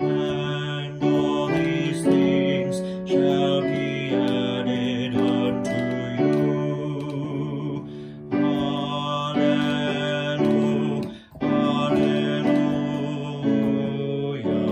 and all these things shall be added unto you. Alleluia,